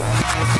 Bye.